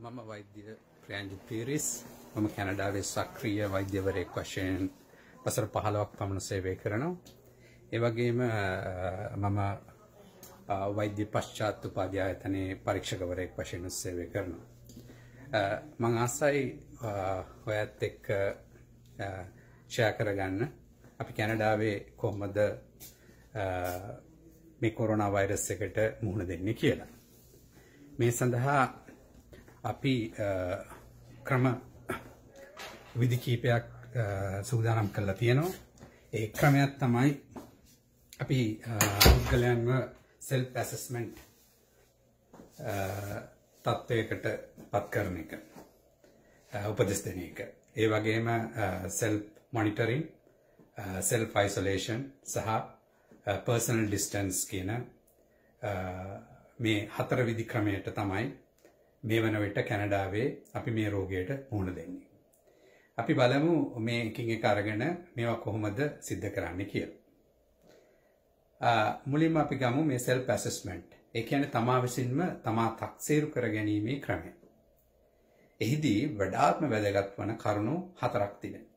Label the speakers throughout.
Speaker 1: මම වෛද්‍ය ප්‍රයන්ජි පිරිස් මම කැනඩාවේ සක්‍රිය වෛද්‍යවරයෙක් වශයෙන් වසර පහලවක් පමණ සේවය කරනවා. ඒවගේම මම වෛද්‍ය පශ්චාත් උපාධ්‍යායතනයේ පරීක්ෂකවරයෙක් වශයෙන් සේවය කරනවා. මං ආසයි ඔයත් එක්ක ෂයා කරගන්න අපි කැනඩාවේ කොහොමද මේ කොරෝනා වෛරස් එකට මුහුණ දෙන්නේ කියලා. මේ සඳහා අපි ක්‍රම විදි කීපයක් සූදානම් කරලා තියෙනවා. ඒ ක්‍රමයක් තමයි අපි පුද්ගලයන්ව සෙල්ෆ් ඇසස්මන්ට් තත්ත්වයකට පත් කරන එක. උපදෙස් දෙන එක. ඒ වගේම සෙල්ෆ් මොනිටරින් සෙල්ෆ් අයිසොලේෂන් සහ පර්සනල් ඩිස්ටන්ස් කියන මේ හතර විදි ක්‍රමයට තමයි මේ වන විට කැනඩාවේ අපි මේ රෝගයට මුහුණ දෙන්නේ. අපි බලමු මේ එකින් එක අරගෙන මේවා කොහොමද සිද්ධ කරන්න කියලා. මුලින්ම අපි ගමු මේ සෙල්ෆ් ඇසස්මන්ට්. ඒ කියන්නේ තමා විසින්ම තමා තක්සේරු කර ගැනීමේ ක්‍රමය. එහිදී වඩාත්ම වැදගත් වන කරුණු හතරක් තිබෙනවා.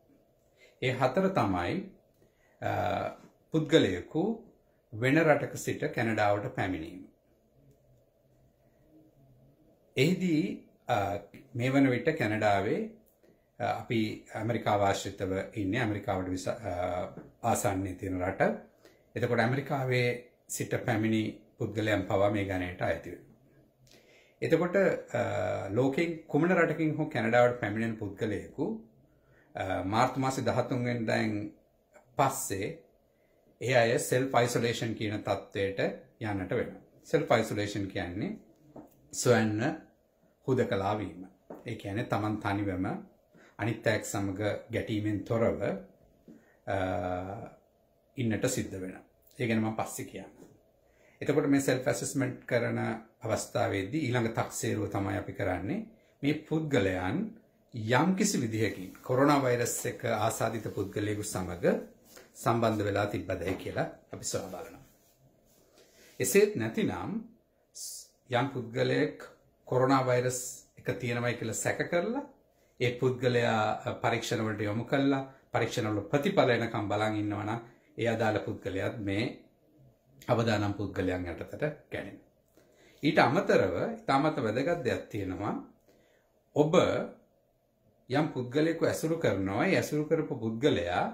Speaker 1: ඒ හතර තමයි පුද්ගලයෙකු වෙන රටක සිට කැනඩාවට පැමිණීම. එහිදී මේ වන විට කැනඩාවේ අපි ඇමරිකාවාශ්‍රිතව ඉන්න ඇමරිකාවට විස ආසන්නේ තියෙන රට එතකොට ඇමරිකාවේ සිට පැමිණි පුද්ගලයන් පවා මේ ගණයට අයතිව. එතකොට ලෝකෙන් කුමන රටකින් හෝ කැනඩාවට පැමිණෙන පුද්ගලයෙකු මාර්තු මාසි දහතුන්ගෙන් දැන් පස්සේ ඒ අය සෙල් ෆයිසොලේෂන් කියන තත්ත්වයට යන්නට වෙන. සෙල් ෆයිසොලේෂන් කියන්නේ සොයන්න හුද කලාවීම. ඒ කියන්නේ තමන් තනිවම අනිත්තයක් සමඟ ගැටීමෙන් තොරව ඉන්නට සිද්ධ වෙන. ඒගෙනම පස්සි කියන්න. එතකොට මේ සෙල් ඇසස්මෙන්ට් කරන අවස්ථාවේදී ඊළඟ තක්සේරුව තමයි අපි කරන්නේ මේ පුද්ගලයන් යම් කිසි විදිහකින් කොරෝනා වෛරස් එක ආසාධිත පුද්ගලයෙකු සමඟ සම්බන්ධ වෙලා තිබ්බදයි කියලා අපි සොයා බලනවා. එසේත් නැතිනම් යම් පුද්ගලයෙක් කොරෝනා වෛරස් එක තියෙනවයි කියලා සැක කරලා ඒ පුද්ගලයා පරීක්ෂණවලට යොමු කළා. පරීක්ෂණවල ප්‍රතිඵල එනකම් බලන් ඉන්නවනම් ඒ අදාළ පුද්ගලයාත් මේ අවදානම් පුද්ගලයන් යටතට ගැනෙන. ඊට අමතරව ඉතාමත් වැදගත් දෙයක් තියෙනවා. ඔබ යම් පුද්ගලයෙකු ඇසුරු කරනවා. ඇසුරු කරපු පුද්ගලයා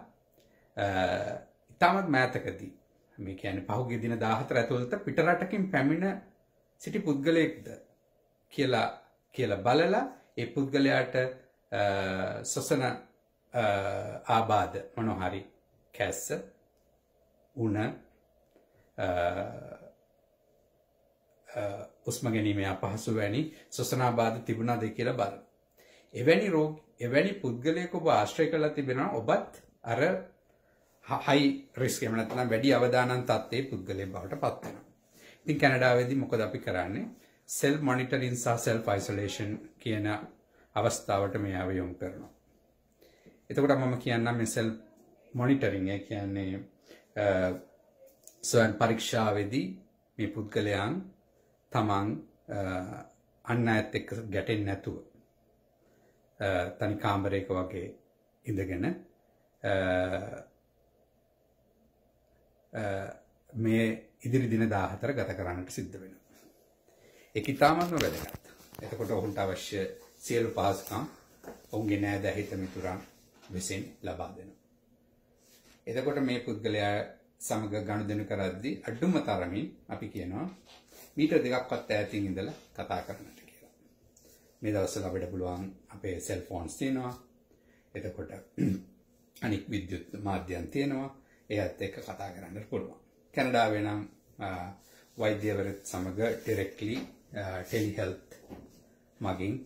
Speaker 1: ඉතාමත් මෑතකදී මේ කියන්නේ පහුගිය දින 14 ඇතුළත පිටරටකින් පැමිණ සිටි පුද්ගලයෙක්ද කියලා කියලා බලලා ඒ පුද්ගලයාට සොසන ආබාධ මොනහරි කැස්ස උණ උස්ම ගැනීමේ අපහසු වැනි සොසනාබාධ තිබුණාද කියලා බලන්න. එවැනි රෝග එවැනි පුද්ගලයෙකු ඔබ ආශ්‍රය කරලා තිබෙනවා ඔබත් අර හයි රිස්ක් එහෙම නැත්නම් වැඩි අවදානම් තත්ත්වයේ පුද්ගලයෙක් බවට පත් වෙනවා. ඉතින් කැනඩාවේදී මොකද අපි කරන්නේ? self monitoring සහ self isolation කියන අවස්ථාවට මේ ආව යොමු කරනවා. එතකොට මම කියන්නම් මේ self monitoring ඒ කියන්නේ ස්වයං පරීක්ෂාවේදී මේ පුද්ගලයන් තමන් අන්න ඇත් එක්ක ගැටෙන්නේ නැතුව තනි කාමරයක වගේ ඉඳගෙන මේ ඉදිරි දින 14 ගත කරන්නට සිද්ධ වෙනවා. ඒක ඉතාමත්ම වැදගත්. එතකොට ඔහුන්ට අවශ්‍ය සියලු පහසුකම් ඔවුන්ගේ නෑදෑ හිත මිතුරන් විසින් ලබා දෙනවා. එතකොට මේ පුද්ගලයා සමග ගනුදෙනු කරද්දී අඩුම තරමින් අපි කියනවා මීටර් දෙකක්වත් ඈතින් ඉඳලා කතා කරන්නට කියලා. මේ දවස්වල අපිට පුළුවන් අපේ සෙල්ෆෝන්ස් තියෙනවා. එතකොට අනික් විද්‍යුත් මාධ්‍යයන් තියෙනවා. ඒත් එක්ක කතා කරන්නට පුළුවන්. කැනඩාවේ නම් වෛද්‍යවරත් සමග ඩිරෙක්ට්ලි ටෙලිහෙල්ත් මගින්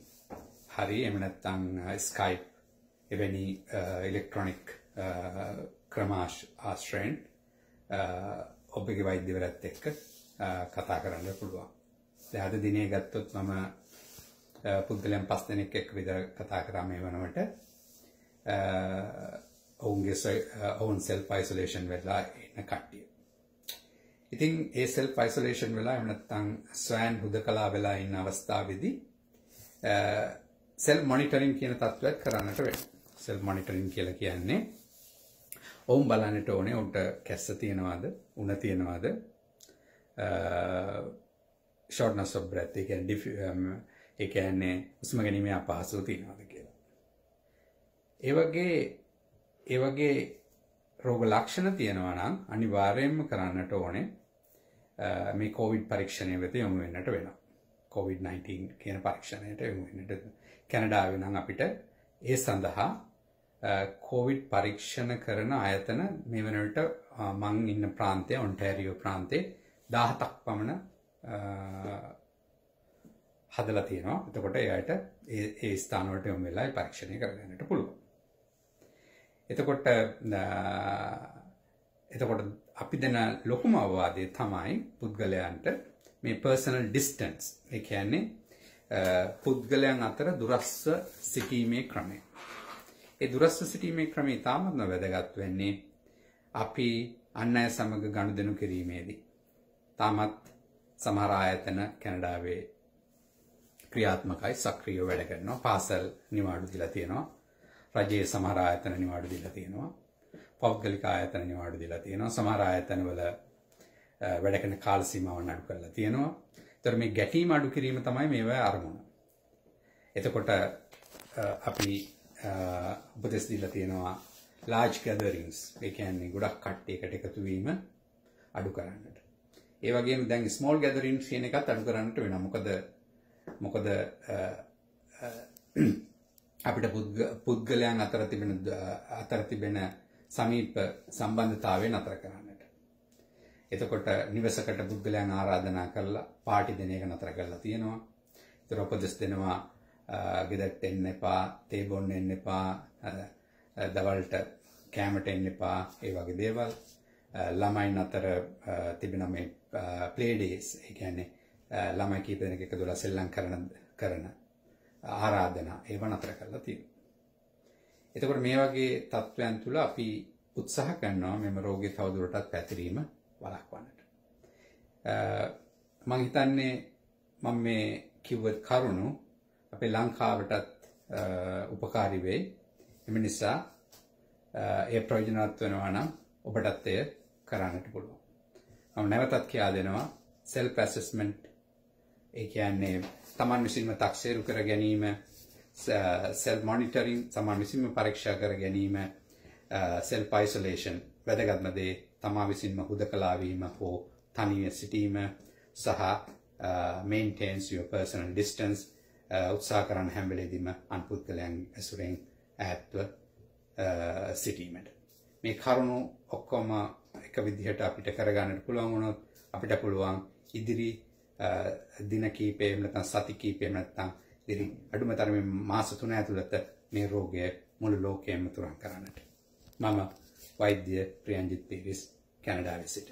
Speaker 1: හරි එහෙම නැත්නම් ස්කයිප් එවැනි ඉලෙක්ට්‍රොනික් ක්‍රමාශ ආශ්‍රයෙන් ඔබගේ වෛද්‍යවරත් එක්ක කතා කරන්න පුළුවන්. දැන් අද දිනේ ගත්තොත් මම පුද්ගලයන් පස් දෙනෙක් එක්ක විතර කතා කරා මේ වනවට ඔවුන්ගේ ඔවුන් සෙල්ෆ් අයිසොලේෂන් වෙලා ඉන්න කට්ටිය. ඉතින් ඒ සෙල්ෆ් අයිසොලේෂන් වෙලා එහෙම නැත්නම් ස්වයන් හුදකලා වෙලා ඉන්න අවස්ථාවේදී සෙල් මොනිටරින් කියන තත්ත්වයක් කරන්නට වෙන සෙල් මොනිටරින් කියල කියන්නේ ඔවුන් බලන්නට ඕනේ ඔුන්ට කැස්ස තියෙනවාද උන තියෙනවාද ෂෝට්නස් ඔබ් බ්‍රැත් එක එකන්නේ උස්ම ගැනීමේ අපහසුව තියෙනවාද කියලා. ඒවගේ ඒවගේ රෝග ලක්ෂණ තියෙනවා නම් අනිවාර්යෙන්ම කරන්නට ඕනේ මේ කෝවිඩ් පරීක්ෂණය වෙත යොමු වෙන්නට වෙනවා. COVID-19 කියන පරීක්ෂණයට යොමු වෙන්නට කැනඩාවේ නම් අපිට ඒ සඳහා කෝවිඩ් පරීක්ෂණ කරන ආයතන මේ වනට මං ඉන්න ප්‍රාන්තය ඔන්ටෑරියෝ ප්‍රාන්තේ දාහතක් පමණ හදලා තියෙනවා එතකොට එයට ඒ ස්ථානවලට යොමු වෙලා පරීක්ෂණය කරගන්නට පුළුවන්. එතකොට එතකොට අපි දෙන ලොකුම අවවාදය තමයි පුද්ගලයන්ට මේ පර්සනල් ඩිස්ටන්ස් ඒ කියන්නේ පුද්ගලයන් අතර දුරස්ව සිටීමේ ක්‍රමය. ඒ දුරස්ව සිටීමේ ක්‍රමේ තාමත්ම වැදගත් වෙන්නේ අපි අන්න අය සමග ගනුදෙනු කිරීමේදී. තාමත් සමහර ආයතන කැනඩාවේ ක්‍රියාත්මකයි සක්‍රියව වැඩ කරනවා පාසල් නිවාඩු දීලා තියෙනවා රජයේ සමහර ආයතන නිවාඩු දීලා තියෙනවා පෞද්ගලික ආයතන නිවාඩු දීලා තියෙනවා සමහර ආයතනවල වැඩ කරන කාල සීමාවන් අඩු කරලා තියෙනවා. ඒතර මේ ගැටීම අඩු කිරීම තමයි මේවා අරමුණ. එතකොට අපි උපදෙස් දීලා තියෙනවා large gatherings ඒ කියන්නේ ගොඩක් කට්ටියකට එකතු වීම අඩු කරන්නට. ඒ වගේම දැන් small gatherings කියන එකත් අඩු කරන්නට වෙනවා. මොකද මොකද අපිට පුද්ගලයන් අතර තිබෙන අතර තිබෙන සමීප සම්බන්ධතාවය නතර කරන්නට. එතකොට නිවසකට පුද්ගලයන් ආරාධනා කරලා පාටි දෙන එක නතර කරලා තියෙනවා. ඒතර උපදෙස් දෙනවා ගෙදරට එන්න එපා, තේ බොන්න එන්න එපා, දවල්ට කෑමට එන්න එපා, ඒ වගේ දේවල්. ළමයින් අතර තිබෙන මේ ප්ලේ ඩේස්, ඒ කියන්නේ ළමයි කීප දෙනෙක් එකතුලා සෙල්ලම් කරන කරන ආරාධනා ඒව නතර කරලා තියෙනවා. එතකොට මේ වගේ තත්ත්වයන් තුළ අපි උත්සාහ කරනවා මෙම රෝගය තවදුරටත් පැතිරීම වළක්වන්නට. මං හිතන්නේ මම මේ කිව්වත් කරුණු අපේ ලංකාවටත් උපකාරී වෙයි. එම නිසා ඒ ප්‍රයෝජනවත් වෙනවා නම් ඔබටත් එය කරන්නට පුළුවන්. මම නැවතත් කියා දෙනවා self assessment ඒ කියන්නේ තමන් විසින්ම තක්සේරු කර ගැනීම සෙල් මොනිටරින් තමන් විසින්ම පරීක්ෂා කර ගැනීම සෙල් පයිසොලේෂන් වැදගත්ම දේ. තමා විසින්ම හුදකලාවීම හෝ තනිව සිටීම සහ maintains your personal distance උත්සාහ කරන්න හැම වෙලේදීම අන්පුද්ගලයන් ඇසුරෙන් ඈත්ව සිටීමට. මේ කරුණු ඔක්කොම එක විදිහට අපිට කරගන්නට පුළුවන් වුණොත් අපිට පුළුවන් ඉදිරි දින කීපයම නැත්නම් සති කීපයම නැත්නම් ඉදිරි අඩුම තරමේ මාස 3 ඇතුළත මේ රෝගය මුළු ලෝකයෙන්ම තුරන් කරන්නට. මම වෛද්‍ය ප්‍රියන්ජිත් පීරිස් කැනඩාවේ සිට.